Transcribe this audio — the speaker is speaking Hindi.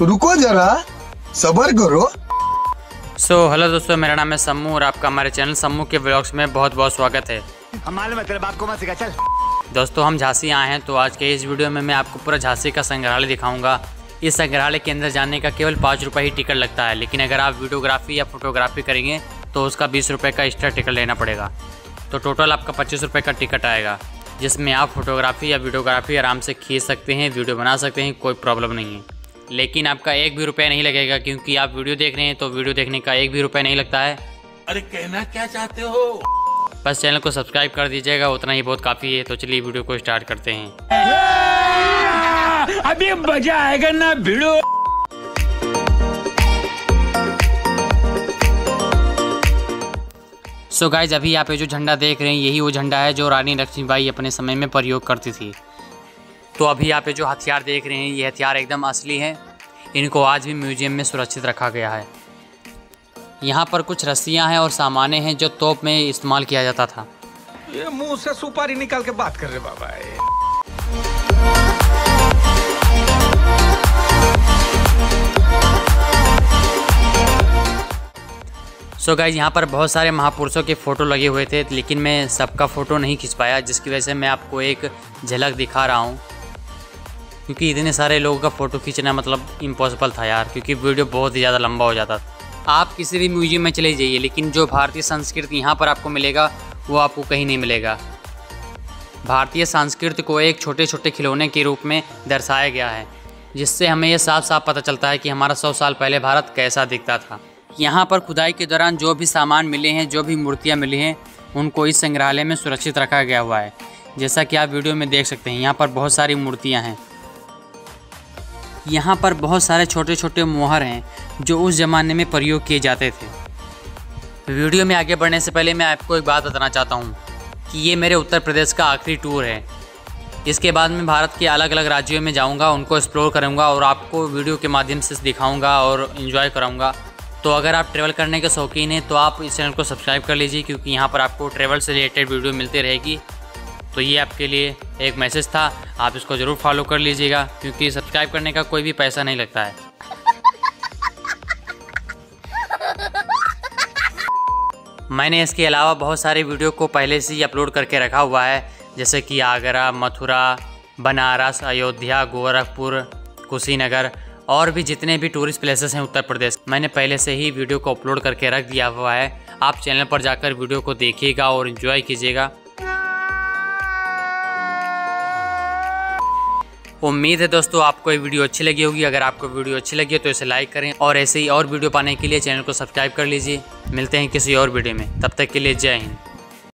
रुको जरा सबर करो। सो so, हेलो दोस्तों मेरा नाम है सम्मू और आपका हमारे चैनल सम्मू के ब्लॉग्स में बहुत बहुत स्वागत है। मालूम है तेरे बाप को मत सिखा चल। दोस्तों हम झांसी आए हैं तो आज के इस वीडियो में मैं आपको पूरा झांसी का संग्रहालय दिखाऊँगा। इस संग्रहालय के अंदर जाने का केवल पाँच रुपये ही टिकट लगता है लेकिन अगर आप वीडियोग्राफी या फोटोग्राफी करेंगे तो उसका बीस रुपये का एक्स्ट्रा टिकट लेना पड़ेगा। तो टोटल आपका पच्चीस रुपये का टिकट आएगा जिसमें आप फोटोग्राफी या वीडियोग्राफी आराम से खींच सकते हैं वीडियो बना सकते हैं कोई प्रॉब्लम नहीं है। लेकिन आपका एक भी रुपया नहीं लगेगा क्योंकि आप वीडियो देख रहे हैं तो वीडियो देखने का एक भी रुपया नहीं लगता है। अरे कहना क्या चाहते हो? बस चैनल को सब्सक्राइब कर दीजिएगा उतना ही बहुत काफ़ी है तो चलिए वीडियो को स्टार्ट करते हैं। अभी मज़ा आएगा ना भिड़ो सो so गाइज़ अभी आप ये जो झंडा देख रहे हैं यही वो झंडा है जो रानी लक्ष्मीबाई अपने समय में प्रयोग करती थी। तो अभी आप ये जो हथियार देख रहे हैं ये हथियार एकदम असली हैं। इनको आज भी म्यूज़ियम में सुरक्षित रखा गया है। यहाँ पर कुछ रस्सियाँ हैं और सामानें हैं जो तोप में इस्तेमाल किया जाता था। ये मुँह से सुपारी निकाल के बात कर रहे बाबा। सो गाइज़ यहाँ पर बहुत सारे महापुरुषों के फ़ोटो लगे हुए थे लेकिन मैं सबका फ़ोटो नहीं खींच पाया जिसकी वजह से मैं आपको एक झलक दिखा रहा हूँ। क्योंकि इतने सारे लोगों का फ़ोटो खींचना मतलब इम्पॉसिबल था यार, क्योंकि वीडियो बहुत ही ज़्यादा लंबा हो जाता था। आप किसी भी म्यूज़ियम में चले जाइए, लेकिन जो भारतीय संस्कृति यहाँ पर आपको मिलेगा, वो आपको कहीं नहीं मिलेगा। भारतीय संस्कृति को एक छोटे छोटे खिलौने के रूप में दर्शाया गया है, जिससे हमें ये साफ़ साफ़ पता चलता है कि हमारा सौ साल पहले भारत कैसा दिखता था। यहाँ पर खुदाई के दौरान जो भी सामान मिले हैं, जो भी मूर्तियाँ मिली हैं, उनको इस संग्रहालय में सुरक्षित रखा गया हुआ है। जैसा कि आप वीडियो में देख सकते हैं, यहाँ पर बहुत सारी मूर्तियाँ हैं। यहाँ पर बहुत सारे छोटे छोटे मोहर हैं, जो उस ज़माने में प्रयोग किए जाते थे। वीडियो में आगे बढ़ने से पहले मैं आपको एक बात बताना चाहता हूँ, कि ये मेरे उत्तर प्रदेश का आखिरी टूर है। इसके बाद मैं भारत के अलग अलग राज्यों में जाऊँगा, उनको एक्सप्लोर करूँगा और आपको वीडियो के माध्यम से दिखाऊँगा और इन्जॉय कराऊँगा। तो अगर आप ट्रैवल करने के शौकीन हैं तो आप इस चैनल को सब्सक्राइब कर लीजिए, क्योंकि यहाँ पर आपको ट्रैवल से रिलेटेड वीडियो मिलती रहेगी। तो ये आपके लिए एक मैसेज था, आप इसको ज़रूर फॉलो कर लीजिएगा, क्योंकि सब्सक्राइब करने का कोई भी पैसा नहीं लगता है। मैंने इसके अलावा बहुत सारे वीडियो को पहले से ही अपलोड करके रखा हुआ है, जैसे कि आगरा, मथुरा, बनारस, अयोध्या, गोरखपुर, कुशीनगर और भी जितने भी टूरिस्ट प्लेसेस हैं उत्तर प्रदेश। मैंने पहले से ही वीडियो को अपलोड करके रख दिया हुआ है। आप चैनल पर जाकर वीडियो को देखिएगा और इन्जॉय कीजिएगा। उम्मीद है दोस्तों, आपको ये वीडियो अच्छी लगी होगी। अगर आपको वीडियो अच्छी लगी हो तो इसे लाइक करें और ऐसे ही और वीडियो पाने के लिए चैनल को सब्सक्राइब कर लीजिए। मिलते हैं किसी और वीडियो में। तब तक के लिए जय हिंद।